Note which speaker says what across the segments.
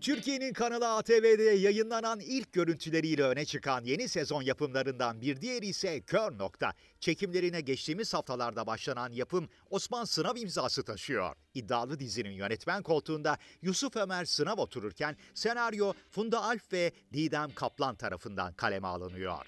Speaker 1: Türkiye'nin kanalı ATV'de yayınlanan ilk görüntüleriyle öne çıkan yeni sezon yapımlarından bir diğeri ise Kör Nokta. Çekimlerine geçtiğimiz haftalarda başlanan yapım Osman Sınav imzası taşıyor. İddialı dizinin yönetmen koltuğunda Yusuf Ömer Sınav otururken senaryo Funda Alp ve Didem Kaplan tarafından kaleme alınıyor.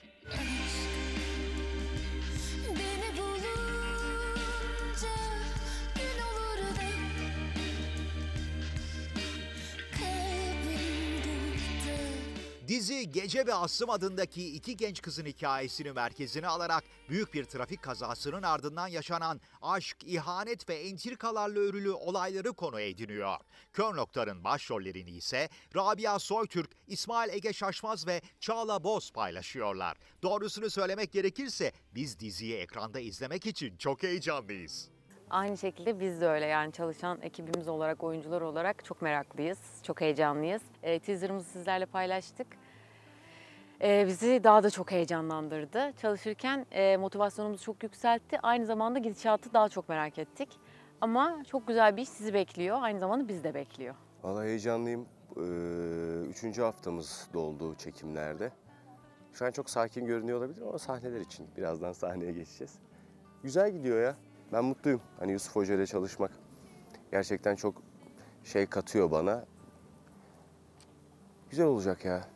Speaker 1: Dizi Gece ve Aslım adındaki iki genç kızın hikayesini merkezine alarak büyük bir trafik kazasının ardından yaşanan aşk, ihanet ve entrikalarla örülü olayları konu ediniyor. Kör Nokta'nın başrollerini ise Rabia Soytürk, İsmail Ege Şaşmaz ve Çağla Boz paylaşıyorlar. Doğrusunu söylemek gerekirse biz diziyi ekranda izlemek için çok heyecanlıyız.
Speaker 2: Aynı şekilde biz de öyle yani çalışan ekibimiz olarak, oyuncular olarak çok meraklıyız, çok heyecanlıyız. E, teaserımızı sizlerle paylaştık. E, bizi daha da çok heyecanlandırdı. Çalışırken e, motivasyonumuzu çok yükseltti. Aynı zamanda gidişatı daha çok merak ettik. Ama çok güzel bir iş sizi bekliyor. Aynı zamanda bizi de bekliyor.
Speaker 3: Vallahi heyecanlıyım. Ee, üçüncü haftamız doldu çekimlerde. Şu an çok sakin görünüyor olabilir ama sahneler için. Birazdan sahneye geçeceğiz. Güzel gidiyor ya. Ben mutluyum. Hani Yusuf Hoca ile çalışmak gerçekten çok şey katıyor bana. Güzel olacak ya.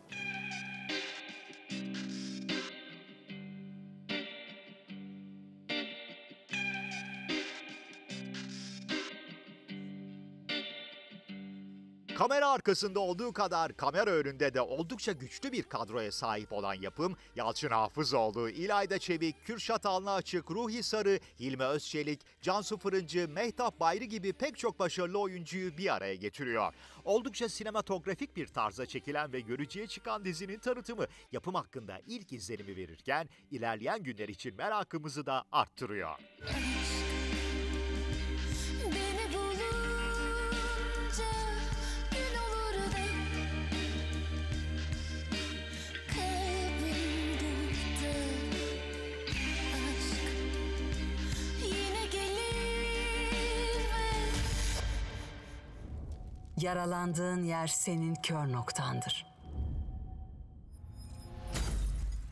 Speaker 1: Kamera arkasında olduğu kadar kamera önünde de oldukça güçlü bir kadroya sahip olan yapım, Yalçın Hafızoğlu, İlayda Çevik, Kürşat Alnaçık, Ruhi Sarı, Hilmi Özçelik, Cansu Fırıncı, Mehtap Bayrı gibi pek çok başarılı oyuncuyu bir araya getiriyor. Oldukça sinematografik bir tarza çekilen ve görücüye çıkan dizinin tanıtımı yapım hakkında ilk izlenimi verirken ilerleyen günler için merakımızı da arttırıyor.
Speaker 4: Yaralandığın yer senin kör noktandır.